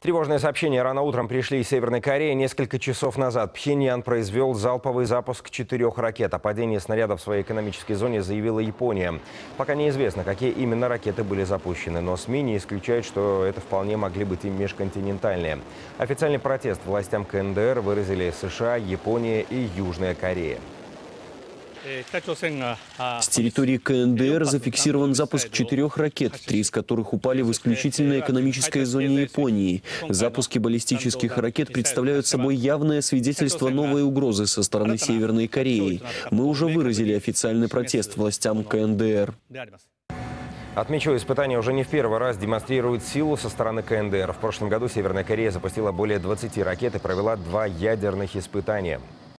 Тревожные сообщения рано утром пришли из Северной Кореи. Несколько часов назад Пхеньян произвел залповый запуск четырех ракет. О падении снарядов в своей экономической зоне заявила Япония. Пока неизвестно, какие именно ракеты были запущены, но СМИ не исключают, что это вполне могли быть и межконтинентальные. Официальный протест властям КНДР выразили США, Япония и Южная Корея. С территории КНДР зафиксирован запуск четырех ракет, три из которых упали в исключительно экономической зоне Японии. Запуски баллистических ракет представляют собой явное свидетельство новой угрозы со стороны Северной Кореи. Мы уже выразили официальный протест властям КНДР. Отмечу, испытания уже не в первый раз демонстрируют силу со стороны КНДР. В прошлом году Северная Корея запустила более 20 ракет и провела два ядерных испытания.